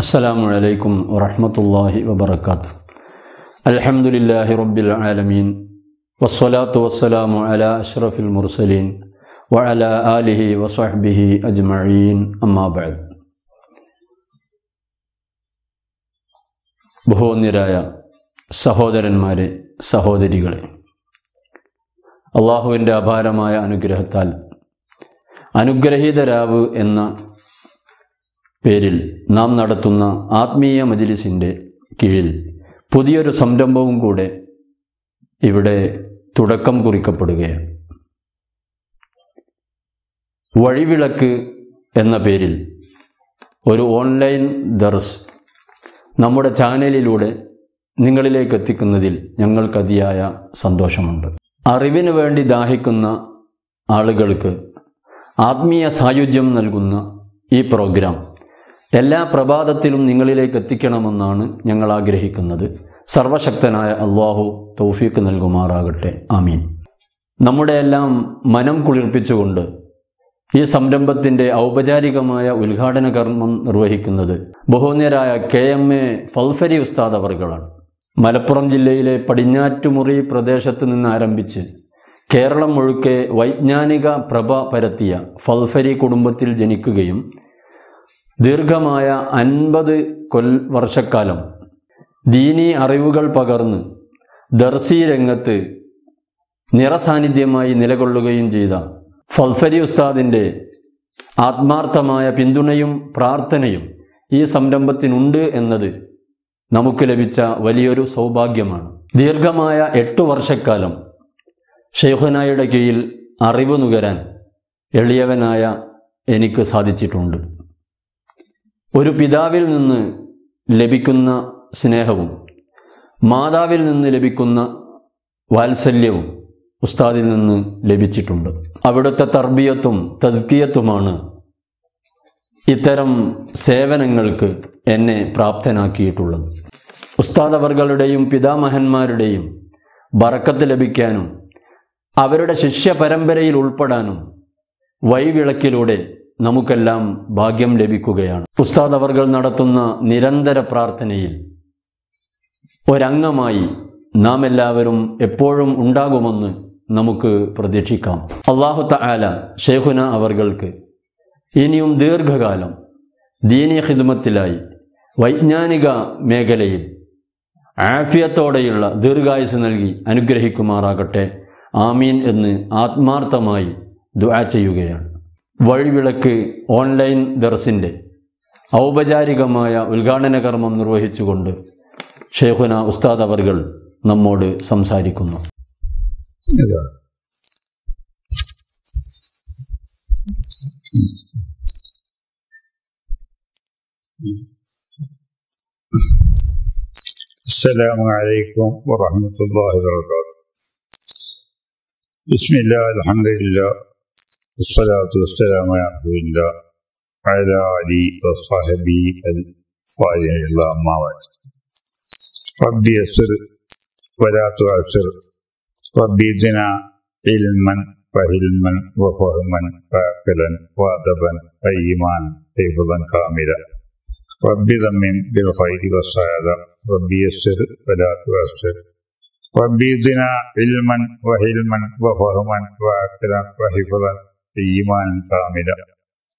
السلام عليكم ورحمة الله وبركاته الحمد لله رب العالمين والصلاة والسلام على أشرف المرسلين وعلى آله وصحبه أجمعين أما بعد ബഹുവന്യരായ സഹോദരന്മാരെ സഹോദരികളെ അള്ളാഹുവിൻ്റെ അപാരമായ അനുഗ്രഹത്താൽ അനുഗ്രഹീതരാവ് എന്ന പേരിൽ നാം നടത്തുന്ന ആത്മീയ മജിലിസിന്റെ കീഴിൽ പുതിയൊരു സംരംഭവും കൂടെ ഇവിടെ തുടക്കം കുറിക്കപ്പെടുകയാണ്. വഴിവിളക്ക് എന്ന പേരിൽ ഒരു ഓൺലൈൻ ദർസ് നമ്മുടെ ചാനലിലൂടെ നിങ്ങളിലേക്ക് എത്തിക്കുന്നതിൽ ഞങ്ങൾക്കതിയായ സന്തോഷമുണ്ട്. അറിവിന് വേണ്ടി ദാഹിക്കുന്ന ആളുകൾക്ക് ആത്മീയ സായുജ്യം നൽകുന്ന ഈ പ്രോഗ്രാം എല്ലാ പ്രഭാതത്തിലും നിങ്ങളിലേക്ക് എത്തിക്കണമെന്നാണ് ഞങ്ങൾ ആഗ്രഹിക്കുന്നത്. സർവശക്തനായ അള്ളാഹു തൗഫീക്ക് നൽകുമാറാകട്ടെ. ആമീൻ. നമ്മുടെ എല്ലാം മനം കുളിർപ്പിച്ചുകൊണ്ട് ഈ സംരംഭത്തിന്റെ ഔപചാരികമായ ഉദ്ഘാടന കർമ്മം നിർവഹിക്കുന്നത് ബഹുന്യരായ കെ എം എ ഫൽഫരി ഉസ്താദ് അവർകളാണ്. മലപ്പുറം ജില്ലയിലെ പടിഞ്ഞാറ്റുമുറി പ്രദേശത്ത് നിന്ന് ആരംഭിച്ച് കേരളം മുഴുക്കെ വൈജ്ഞാനിക പ്രഭ പരത്തിയ ഫൽഫരി കുടുംബത്തിൽ ജനിക്കുകയും ദീർഘമായ അൻപത് കൊൽ വർഷക്കാലം ദീനി അറിവുകൾ പകർന്ന് ദർസി രംഗത്ത് നിറസാന്നിധ്യമായി നിലകൊള്ളുകയും ചെയ്ത ഫൽഫരി ഉസ്താദിന്റെ ആത്മാർത്ഥമായ പിന്തുണയും പ്രാർത്ഥനയും ഈ സംരംഭത്തിനുണ്ട് എന്നത് നമുക്ക് ലഭിച്ച വലിയൊരു സൗഭാഗ്യമാണ്. ദീർഘമായ എട്ടു വർഷക്കാലം ഷെയ്ഖുനായുടെ കീഴിൽ അറിവ് നുകരാൻ എളിയവനായ എനിക്ക് സാധിച്ചിട്ടുണ്ട്. ഒരു പിതാവിൽ നിന്ന് ലഭിക്കുന്ന സ്നേഹവും മാതാവിൽ നിന്ന് ലഭിക്കുന്ന വാത്സല്യവും ഉസ്താദിൽ നിന്ന് ലഭിച്ചിട്ടുണ്ട്. അവിടുത്തെ തർബിയത്തും തസ്കിയത്തുമാണ് ഇത്തരം സേവനങ്ങൾക്ക് എന്നെ പ്രാപ്തനാക്കിയിട്ടുള്ളത്. ഉസ്താദ് അവർകളുടെയും പിതാമഹന്മാരുടെയും ബറക്കത്ത് ലഭിക്കാനും അവരുടെ ശിഷ്യ പരമ്പരയിൽ ഉൾപ്പെടാനും വൈവിളക്കിലൂടെ നമുക്കെല്ലാം ഭാഗ്യം ലഭിക്കുകയാണ്. ഉസ്താദ് അവർകൾ നടത്തുന്ന നിരന്തര പ്രാർത്ഥനയിൽ ഒരംഗമായി നാം എല്ലാവരും എപ്പോഴും ഉണ്ടാകുമെന്ന് നമുക്ക് പ്രതീക്ഷിക്കാം. അള്ളാഹു തആല ഷെയ്ഖുന അവർകൾക്ക് ഇനിയും ദീർഘകാലം ദീനി ഹിദ്മത്തിലായി വൈജ്ഞാനിക മേഖലയിൽ ആഫിയത്തോടെയുള്ള ദീർഘായുസ് നൽകി അനുഗ്രഹിക്കുമാറാകട്ടെ. ആമീൻ എന്ന് ആത്മാർത്ഥമായി ദുആ ചെയ്യുകയാണ്. വഴിവിളക്ക് ഓൺലൈൻ ദർസിൻ്റെ ഔപചാരികമായ ഉദ്ഘാടന കർമ്മം നിർവഹിച്ചുകൊണ്ട് ഷെയ്ഖുന ഉസ്താദ് അവർകൾ നമ്മോട് സംസാരിക്കുന്നു السلام عليكم ورحمة الله وبركاته بسم الله الحمد لله والصلاة والسلام على رسول الله وعلى آله وصحبه الصالحين. الله أما بعد ربي يسر ولا تعسر. ربي زنا علما وهلما وفهما وعقلا وأدبا وإيمانا حفظا كاملا. ربي ضمن بالخير والسعادة. ربي يسر ولا تعسر. ربي زنا علما وهلما وفهما وعقلا وحفظا إيمانا كاملا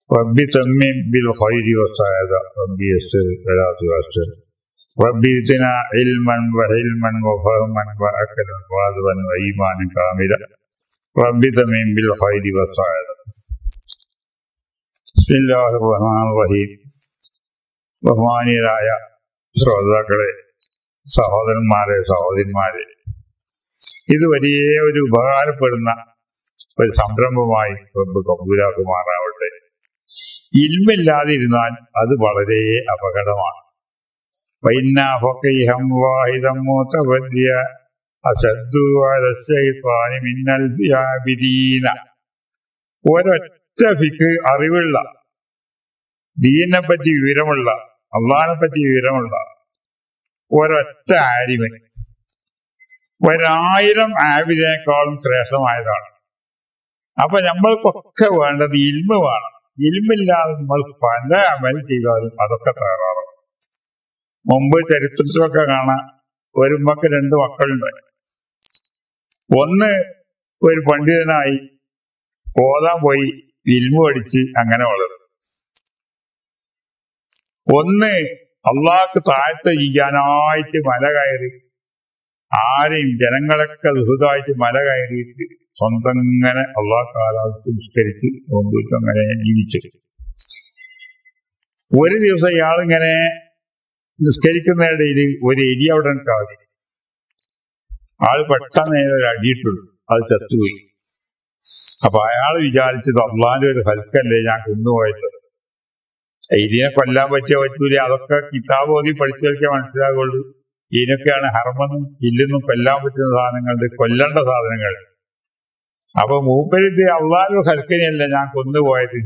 ربي تمم بالخير والسعادة ربي يسر ولا تعسر ربي زنا علما وحلما وفهما وعقلا وادبا وإيمانا كاملا ربي تمم بالخير والسعادة بسم الله الرحمن الرحيم ബഹുമാനീയരായ ശ്രോതാക്കളെ സഹോദരന്മാരെ സഹോദരിമാരെ ഇത് വലിയ ഒരു ഉപകാരപ്പെടുന്ന ഒരു സംരംഭമായി റബ്ബ് കബൂലാക്കുമാറാവട്ടെ ഇൽമില്ലാതിരുന്നാൽ അത് വളരെ അപകടമാണ്. ഒരൊറ്റ ഫിക്ക് അറിവുള്ള ദീനെ പറ്റി വിവരമുള്ള അള്ളഹാനെ പറ്റി വിവരമുള്ള ഒരൊറ്റ ആരിമൻ. ഒരായിരം ആവിനേക്കാളും ശ്രേഷ്ഠമായതാണ്. അപ്പൊ നമ്മൾക്കൊക്കെ വേണ്ടത് ഇൽമ വേണം. ഇൽമില്ലാതെ നമ്മൾ പല അമൽ ചെയ്താലും അതൊക്കെ തകരാറും മുമ്പ് ചരിത്രത്തിലൊക്കെ കാണാം. ഒരു ഉമ്മക്ക് രണ്ട് മക്കളുണ്ട്. ഒന്ന് ഒരു പണ്ഡിതനായി ഓതാൻ പോയി ഇൽമു അടിച്ച് അങ്ങനെ വളരും ഒന്ന് അള്ളാഹ്ക്ക് താഴ്ത്ത ചെയ്യാനായിട്ട് മല കയറി ആരെയും ജനങ്ങളൊക്കെ ദുഹൃതമായിട്ട് മല കയറിയിട്ട് സ്വന്തം ഇങ്ങനെ അള്ളാഹ് കാലാവസ്ഥ നിഷ്കരിച്ച് നോമ്പിട്ട് അങ്ങനെ ജീവിച്ചു. ഒരു ദിവസം ഇയാളിങ്ങനെ നിസ്കരിക്കുന്നതിടയിൽ ഒരു എരി അവിടെ ചാടി. ആൾ പെട്ടെന്ന് ഒരു അടിയിട്ടുള്ളൂ അത് ചത്തുപോയി. അപ്പൊ അയാൾ വിചാരിച്ചത് അള്ളാന്റെ ഒരു ഹൽക്കല്ലേ ഞാൻ കൊന്നുപോയത്. ഇതിനെ കൊല്ലാൻ പറ്റിയ പറ്റൂല അതൊക്കെ കിതാബ് ഓതി വയ്ക്കാൻ മനസ്സിലാകുള്ളൂ ഇതിനൊക്കെയാണ് ഹർമ്മനും ഇല്ലെന്നും കൊല്ലാൻ പറ്റുന്ന സാധനങ്ങളുണ്ട് കൊല്ലേണ്ട സാധനങ്ങൾ. അപ്പൊ മൂപ്പരിത് അള്ളാന്റെ ഹൽക്കനെയല്ല ഞാൻ കൊന്നുപോയത്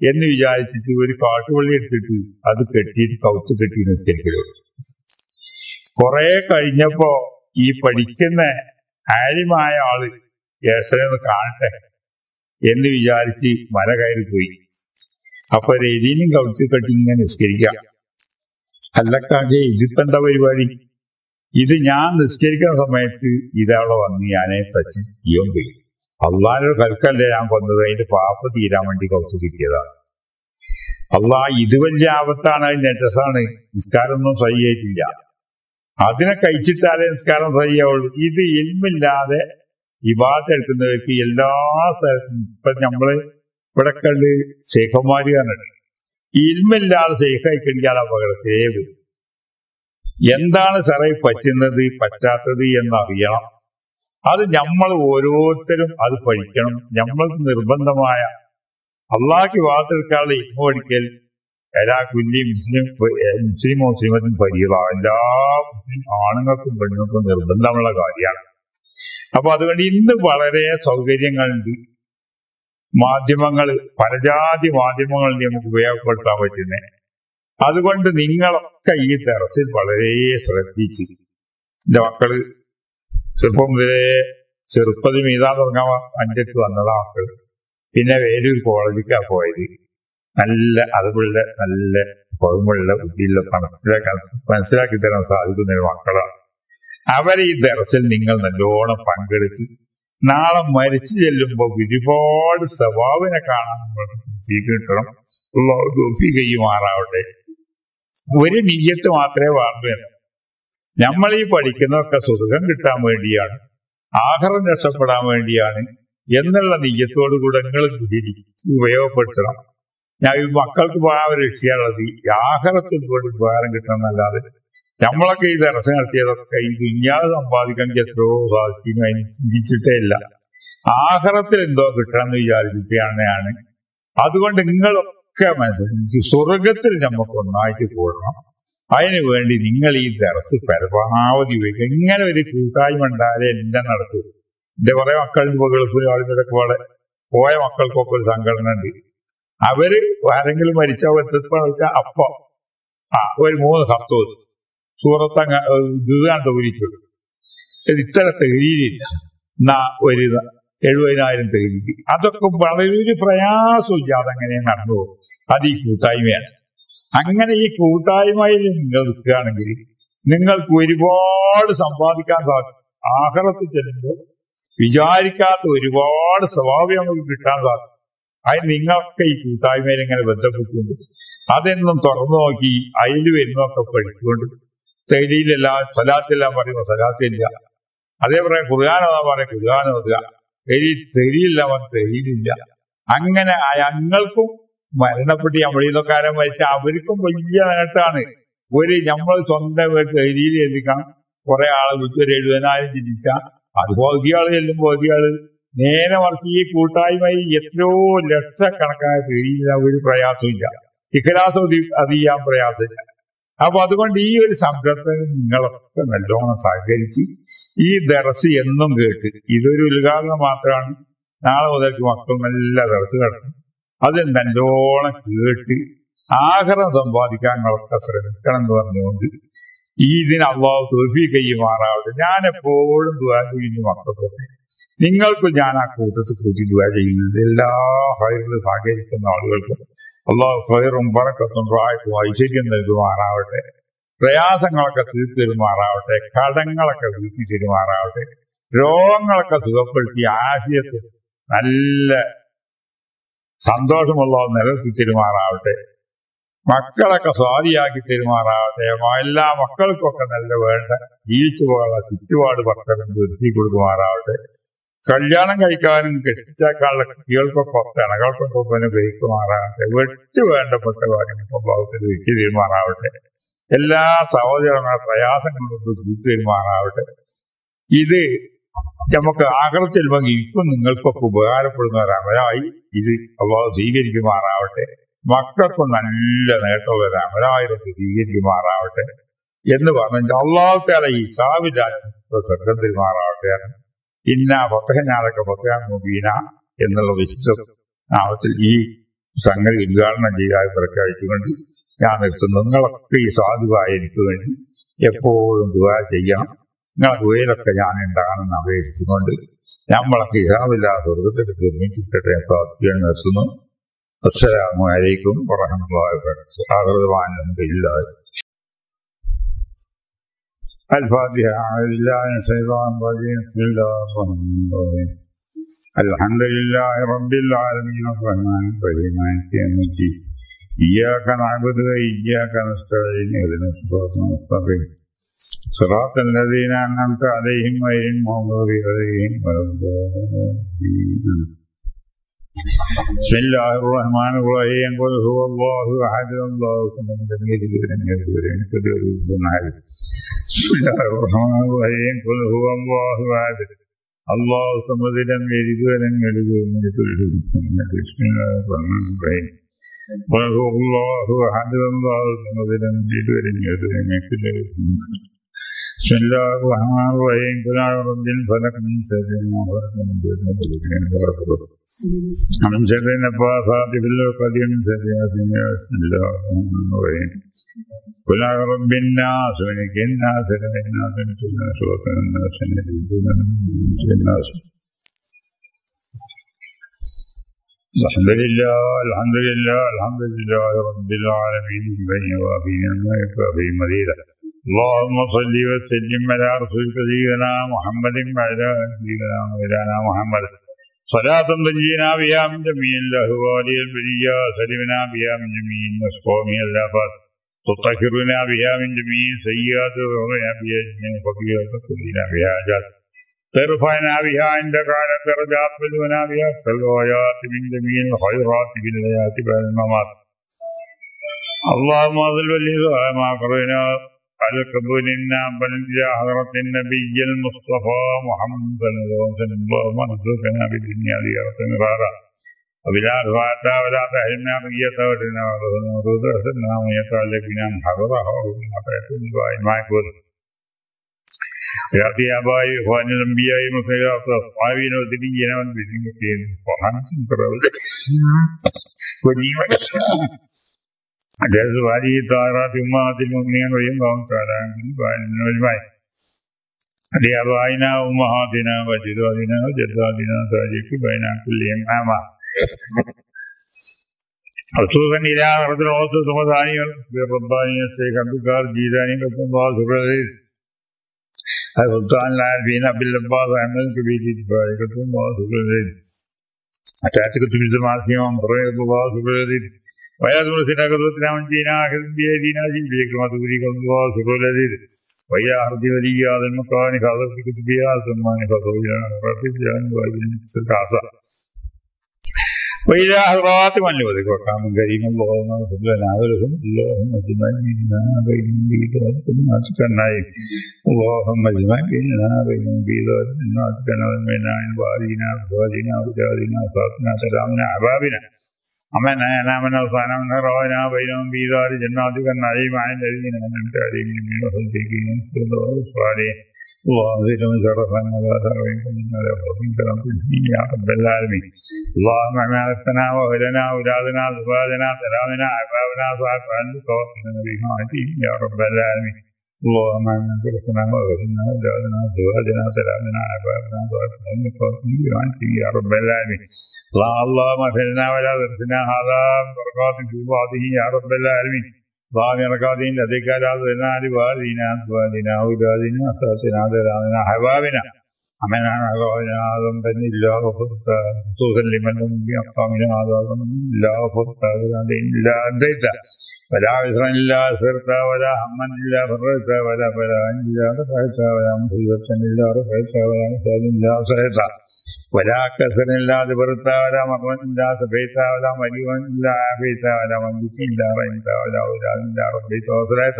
എന്ന് വിചാരിച്ചിട്ട് ഒരു കാട്ടുപള്ളി എടുത്തിട്ട് അത് കെട്ടിയിട്ട് കൗത്ത് കെട്ടി നിസ്കരിക്കലുള്ളൂ കുറെ കഴിഞ്ഞപ്പോ ഈ പഠിക്കുന്ന ആര്യമായ ആൾ യേശനെ കാണട്ടെ എന്ന് വിചാരിച്ച് മല കയറി പോയി. അപ്പൊ രതിനും കൗത്ത് കെട്ടി ഇങ്ങനെ നിസ്കരിക്കാം. അല്ലക്കാകെ ഇതിപ്പോ എന്താ പരിപാടി? ഇത് ഞാൻ നിസ്കരിക്കുന്ന സമയത്ത് ഇതവിടെ വന്ന് ഞാനെ പറ്റി ജീവൻ പോയി അള്ളാഹൊരു കൽക്കല്ലേ ഞാൻ കൊന്നത് അതിന്റെ പാപ്പ തീരാൻ വേണ്ടി കുറച്ച് കിട്ടിയതാണ്. അള്ളാഹ് ഇത് വലിയ ആപത്താണ് അതിന്റെ രസമാണ് നിസ്കാരമൊന്നും സഹിയായിട്ടില്ല. അതിനെ കഴിച്ചിട്ടാലേ നിസ്കാരം സഹിയാവുള്ളൂ. ഇത് എൽമില്ലാതെ ഇബാത്ത് എടുക്കുന്നവർക്ക് എല്ലാ സ്ഥലത്തും ഇപ്പൊ നമ്മൾ ഇവിടെ കണ്ട് ശേഖന്മാര് കണ്ടിട്ട് ഇൽമില്ലാതെ ശേഖായി കഴിഞ്ഞാൽ അപകടത്തേ വരും. എന്താണ് സാറേ പറ്റുന്നത് പറ്റാത്തത് എന്നറിയണം. അത് നമ്മൾ ഓരോരുത്തരും അത് പഠിക്കണം നമ്മൾക്ക് നിർബന്ധമായ അള്ളാഹ്ക്ക് വാർത്തെടുക്കാനുള്ള ഇപ്പൊ പഠിക്കൽ എല്ലാ കുല്ലി മുസ്ലിം മുസ്ലിം മുസ്ലിമത്തിനും പരിഹത എല്ലാ മുസ്ലിം ആണുങ്ങൾക്കും പെണ്ണുങ്ങൾക്കും നിർബന്ധമുള്ള കാര്യമാണ്. അപ്പൊ അതുകൊണ്ട് ഇന്ന് വളരെ സൗകര്യങ്ങളുണ്ട്. മാധ്യമങ്ങൾ പലജാതി മാധ്യമങ്ങൾ നമുക്ക് ഉപയോഗപ്പെടുത്താൻ പറ്റുന്നത് അതുകൊണ്ട് നിങ്ങളൊക്കെ ഈ തെറസിൽ വളരെ ശ്രദ്ധിച്ച്. എന്റെ മക്കൾ ചെറുപ്പം വരെ ചെറുപ്പത് മീതാ തുടങ്ങാൻ അഞ്ചെട്ട് വന്നതാ മക്കൾ പിന്നെ വേലൂർ കോളേജിക്കാണ് പോയത്. നല്ല അറിവുള്ള നല്ല പുറമുള്ള ബുദ്ധിയുള്ള മനസ്സിലാക്കാൻ മനസ്സിലാക്കി തരാൻ സാധിക്കുന്ന ഒരു മക്കളാണ് അവരെ ഈ ദർശൽ നിങ്ങൾ നല്ലോണം പങ്കെടുത്ത് നാളെ മരിച്ചു ചെല്ലുമ്പോൾ ഒരുപാട് സ്വഭാവിനെ കാണാൻ കിട്ടണം മാറാവട്ടെ ഒരു നീയത്ത് മാത്രമേ വാർത്തയുള്ളൂ നമ്മൾ ഈ പഠിക്കുന്നതൊക്കെ സുഖം കിട്ടാൻ വേണ്ടിയാണ്. ആഹാരം രക്ഷപ്പെടാൻ വേണ്ടിയാണ് എന്നുള്ള നീയത്തോടു കൂടെ നിങ്ങൾ ഉപയോഗപ്പെടുത്തണം. ഞാൻ ഈ മക്കൾക്ക് ലക്ഷ്യമുള്ളത് ഈ ആഹാരത്തിൽ കൂടി ഉപകാരം കിട്ടണമെന്നല്ലാതെ നമ്മളൊക്കെ ഈ ദർശനം നടത്തിയതൊക്കെ ഈ കുഞ്ഞാതെ സമ്പാദിക്കണമെങ്കിൽ എത്രയോ സാധിക്കും ചിന്തിച്ചിട്ടേ ഇല്ല. ആഹാരത്തിൽ എന്തോ കിട്ടണമെന്ന് വിചാരിക്കുകയാണ് അതുകൊണ്ട് നിങ്ങളൊക്കെ മനസ്സിലാക്കി സ്വർഗത്തിൽ നമുക്ക് ഒന്നായിട്ട് കൂടണം. അതിനു വേണ്ടി നിങ്ങൾ ഈ ദർസ് പരമാവധി ഉപയോഗിക്കുക. ഇങ്ങനെ ഒരു കൂട്ടായ്മ ഉണ്ടായാലേ എല്ലാം നടക്കൂ. എന്റെ കുറെ മക്കളുടെ ഗൾഫിലും ആളുകളൊക്കെ വളരെ പോയ മക്കൾക്കൊക്കെ ഒരു സംഘടന ഉണ്ട്. അവർ ആരെങ്കിലും മരിച്ച പറ്റത്തെ അപ്പം. ആ ഒരു മൂന്ന് സത്വം സൂറത്തങ്ങ ദുരിതാണ്ട് ഊരിക്കുള്ളൂ ഇത്ര തെരിയില്ല എന്നാ ഒരു എഴുപതിനായിരം തെരിക്ക് അതൊക്കെ വളരെ ഒരു പ്രയാസമില്ല അങ്ങനെ നടന്നു പോകും. അത് ഈ കൂട്ടായ്മയാണ്. അങ്ങനെ ഈ കൂട്ടായ്മയിൽ നിങ്ങൾ നിൽക്കുകയാണെങ്കിൽ നിങ്ങൾക്ക് ഒരുപാട് സമ്പാദിക്കാൻ സാധിക്കും ആഹ്ലത്ത് ചെല്ലുമ്പോൾ വിചാരിക്കാത്ത ഒരുപാട് സ്വഭാവം നമുക്ക് കിട്ടാൻ സാധിക്കും. അതിന് നിങ്ങളൊക്കെ ഈ കൂട്ടായ്മയിൽ ഇങ്ങനെ ബന്ധപ്പെട്ടുണ്ട് അതെന്നും തുറന്നു നോക്കി അതിൽ വരുന്നതൊക്കെ പഠിച്ചുകൊണ്ട് തൈലിയിലെല്ലാം സലാത്തെല്ലാം പറയുമ്പോൾ സലാത്തില്ല അതേപോലെ ഖുർആാനോതാ പറയാം ഖുർആാനോതുക തെരി തെരിയില്ല തെരിയിലില്ല അങ്ങനെ ഞങ്ങൾക്കും മരണപ്പെട്ട് നമ്മളീതൊക്കാരം മരിച്ച അവർക്കും വലിയ നേട്ടമാണ്. ഒരു നമ്മൾ സ്വന്തം തെരിയിൽ എത്തിക്കണം കുറെ ആളെ വിളിച്ച് ഒരു എഴുപതിനായിരം ചിന്തിച്ച അത് പകുതിയാൾ ചെല്ലും പകുതിയാൾ നേരെ മറിച്ച് ഈ കൂട്ടായ്മയിൽ എത്രയോ ലക്ഷക്കണക്കായ തെരിയില്ല ഒരു പ്രയാസമില്ല. ഇഖലാസം അത് ചെയ്യാൻ പ്രയാസമില്ല. അപ്പൊ അതുകൊണ്ട് ഈ ഒരു സംരംഭം നിങ്ങളൊക്കെ നല്ലോണം സഹകരിച്ച് ഈ ദറസ് എന്നും കേട്ട് ഇതൊരു ഉദ്ഘാടനം മാത്രമാണ്. നാളെ മുതൽക്ക് മക്കൾ നല്ല ദറസ് കിടക്കും അത് നല്ലോണം കേട്ട് ആഹാരം സമ്പാദിക്കാൻ നിങ്ങളൊക്കെ ശ്രമിക്കണം എന്ന് പറഞ്ഞുകൊണ്ട് ഇതിന് അള്ളാഹു തോഫി കയ്യുമാറാവട്ടെ ഞാൻ എപ്പോഴും ദുവാ ചെയ്യുന്നു നിങ്ങൾക്കും ഞാൻ ആ കൂട്ടത്തിൽ കൂട്ടി ദുവാ ചെയ്യുന്നത്. എല്ലാ ഫയറിലും സഹകരിക്കുന്ന ആളുകൾക്കും അള്ളാഹു ഫയറും പറക്കത്തും പ്രായക്കും ഐശ്വര്യം നൽകുമാറാവട്ടെ. പ്രയാസങ്ങളൊക്കെ തീർത്തു തരുമാറാവട്ടെ കടങ്ങളൊക്കെ വീട്ടി തരുമാറാവട്ടെ രോഗങ്ങളൊക്കെ സുഖപ്പെടുത്തി ആശയത്തിൽ നല്ല സന്തോഷമുള്ള നിലനിർത്തി തെരുമാറാവട്ടെ മക്കളൊക്കെ സ്വാധിയാക്കി തെരുമാറാവട്ടെ എല്ലാ മക്കൾക്കൊക്കെ നല്ല വേണ്ട. ജീവിച്ചു പോകാനുള്ള ചുറ്റുപാട് മക്കളും ഒരുക്കി കൊടുക്കുമാറാവട്ടെ. കല്യാണം കഴിക്കാനും കെട്ടിച്ചേക്കാനുള്ള കുട്ടികൾക്കൊക്കെ പിണകൾക്കൊക്കെ ഉപയോഗിക്കുമാറാവട്ടെ വെട്ടി വേണ്ടപ്പെട്ട കാര്യങ്ങൾക്കും ഭാഗത്തിൽ വെച്ച് തീരുമാറാവട്ടെ എല്ലാ സഹോദരങ്ങളുടെ പ്രയാസങ്ങളും കൊണ്ട് തീരുമാറാവട്ടെ ഇത് നമുക്ക് ആഗ്രഹത്തിൽ ഭംഗി ഇപ്പം നിങ്ങൾക്കൊക്കെ ഉപകാരപ്പെടുന്ന ഒരമരായി ഇത് അള്ളാഹ് സ്വീകരിക്കുമാറാവട്ടെ. മക്കൾക്ക് നല്ല നേട്ടമുള്ള ഒരു അമരായിരത്തി സ്വീകരിക്കുമാറാവട്ടെ എന്ന് പറഞ്ഞ അള്ളാഹുക്കാരെ ഈ സാവിധാനം സ്വർഗം പെരുമാറാവട്ടെ ഇന്ന പത്തകഞ്ഞാലൊക്കെ പത്തകാൻ മുബീന എന്നുള്ള വിശുദ്ധ നാമത്തിൽ ഈ സംഗതി ഉദ്ഘാടനം ചെയ്താൽ പ്രഖ്യാപിച്ചുകൊണ്ട് ഞാൻ നിർത്തുന്നു. നിങ്ങളൊക്കെ ഈ സാധുവായി എനിക്ക് വേണ്ടി എപ്പോഴും ദുവാ ചെയ്യണം. നിങ്ങളെ ദുവയിലൊക്കെ ഞാൻ ഉണ്ടാകണമെന്ന് അപേക്ഷിച്ചുകൊണ്ട് നമ്മളൊക്കെ ഇഹാമില്ലാ സ്വർഗത്തിൽ നിർമ്മിച്ചിട്ടെ പ്രാർത്ഥിക്കാൻ നിർത്തുന്നു അസ്സലാമു അലൈക്കും വറഹ്മത്തുള്ളാഹി വബറകാതുഹു الفاتحة أعوذ بالله من الشيطان الرجيم بسم الله الرحمن الرحيم الحمد لله رب العالمين الرحمن الرحيم مالك يوم الدين إياك نعبد وإياك نستعين اهدنا الصراط المستقيم صراط الذين أنعمت عليهم غير المغضوب عليهم ولا الضالين بسم الله الرحمن الرحيم قل هو الله احد الله الصمد لم يلد ولم يولد ولم يكن له كفوا احد بسم الله الرحمن الرحيم قل هو الله احد الله الصمد لم يلد ولم يولد ولم يكن له كفوا احد بسم الله الرحمن الرحيم قل هو الله احد الله الصمد لم يلد ولم يولد ولم يكن له كفوا احد بسم الله الرحمن الرحيم قل اعوذ برب من شر ما من شر ما خلق من شر النفاثات في العقد من شر حاسد بسم الله الرحمن الرحيم قل اعوذ الناس ملك الناس اله الناس من شر الناس من شر الناس الحمد لله الحمد لله الحمد لله رب العالمين بين وافينا ما يكفي مزيدا اللهم صل وسلم على رسولك سيدنا محمد وعلى سيدنا مولانا محمد صلاة تنجينا بها من جميع الاهوال البرية سلمنا بها من جميع مسقوم الافات تطهرنا بها من جميع سيئات وغنى بها جميع تقضينا بها جات ترفعنا بها عندك على الدرجات تبلغنا بها الغايات من جميع الخيرات في الحياة بعد الممات اللهم اظل بالإذاء ما قرنا على قبولنا بل إلى حضرة النبي المصطفى محمد صلى الله عليه وسلم اللهم ارزقنا بالدنيا زيارة مرارا رفعتا ولا تحرمنا بقية ودنا ورود رسلنا من يتعلق بنا من حضره ومن حقيقة الوائن ما يقول යාපියාබායේ හොයන ලම්බියායේ මොකද පාවිනෝ දෙවි යනවන් දෙවි කියන පහන් කරවල කොණීම දැසුවාදී තාරාති උමාදී මොන්නේ රයෙන් ගම් කරාන් බයිනෝයි අදියාබායිනා උමහා දිනා වජිරෝ දිනා ජද්දා දිනා සාජිකු බයිනා කුල්ලියන් ආමා අතුරුවෙන් ඉලා වරදන ඕසු සමදානිය රබ්බානිය සේ කඳුකාර ජීදානිය කතුම් වාසුරේ أنا أقول فينا باللباس عملت به تتبارك الله سبحانه وتعالى أتعتك تجد ما فيهم الله سبحانه وتعالى ويأذن سنا قدرتنا من دينا أخذ بيدينا جيب بكرمة بريك الله سبحانه ويا أرض ولي هذا المكان خاضر في كتبها سمان خاضر يا رب الجان واجن سكاسا وإلى أحرات من لوذك وقام كريم اللهم اغفر لنا ولهم اللهم اجمعنا بين بيدات الناس كالنائم اللهم اجمعنا بين بيدات الناس كالنائم من عين بارينا أفواجنا وجارنا صاتنا سلامنا أحبابنا أمن أنا من أصانا من رأينا بينهم في دار جناتك النعيم عن الذين أنعمت عليهم من الصديقين صدق وذل من شرف هذا ومن منك يا رب العالمين. اللهم اعمل عرفتنا واهلنا واولادنا وازواجنا سلامنا احبابنا صاحب عنك وصل نبينا عزيز يا رب العالمين. اللهم اعمل عرفتنا واهلنا واولادنا وازواجنا سلامنا احبابنا صاحب عنك وصل يا رب العالمين. اللهم اغفر لنا ولا تنسنا هذا بركات في بعضه يا رب العالمين ضامن قاضين لديك لعظنا لوالدنا أسوالنا أولادنا أساسنا ذرارنا حبابنا عمنا علينا ذنبا إلا غفرته خصوصا لمن أمي أقطع من هذا ذنب إلا غفرته إلا أديته ولا عسرا إلا أسرت ولا هما إلا فرجت ولا بلاء إلا رفعت ولا مصيبة إلا رفعت ولا مثال إلا أصلت ولا كسر إلا دبرت ولا مرض إلا سبيت ولا مريض إلا عافيت ولا منجس إلا رحمت ولا أولاد إلا ربيت وصلت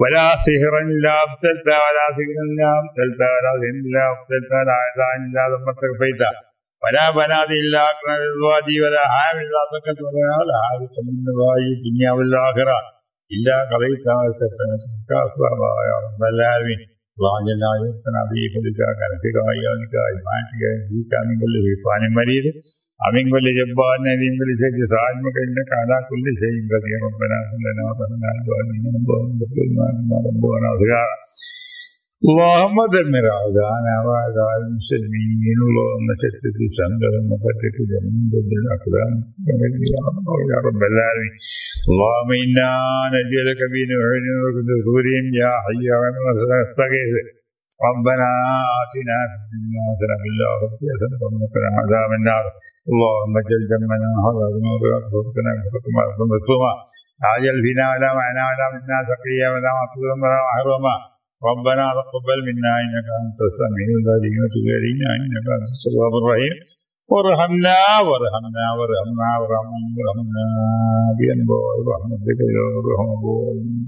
ولا سحر إلا أبتلت ولا سحر إلا أبتلت ولا سحر إلا أبتلت ولا عزاء إلا ضمت كفيت ولا بنات إلا أكرم الأزواج ولا حامل إلا سكت ولا ولا حارس من نواهي الدنيا والآخرة إلا قضيت وسترت كأسباب يا رب العالمين اللهم جل وعلا به فلك كان فيك وعيونك وإجماعك فيك من كل شيطان مريض ومن كل جبار نبي من كل شيء سعادمك إنك على كل شيء قدير ربنا صل لنا وصلنا على ربنا ربنا صغارا اللهم دمر أعداءنا وأعداء المسلمين اللهم شتت سندهم وفتك جنود الأقدام يا رب العالمين. اللهم إنا نجعلك في نوحين وكدورهم يا حي يا نستغيث. ربنا آتنا في الدنيا حسنة في الآخرة حسنة وقنا عذاب النار. اللهم اجعل جمنا هذا ذنوبنا وفرقنا وفرقنا وفرقنا عجل فينا ولا معنا ولا منا سقيا ولا مطلوبا ولا محروما. ربنا تقبل منا إنك أنت السميع العليم وتب علينا إنك أنت التواب الرحيم. وارحمنا وارحمنا وارحمنا وارحمنا وارحمنا بأنبوء رحمتك يا أرحم الراحمين.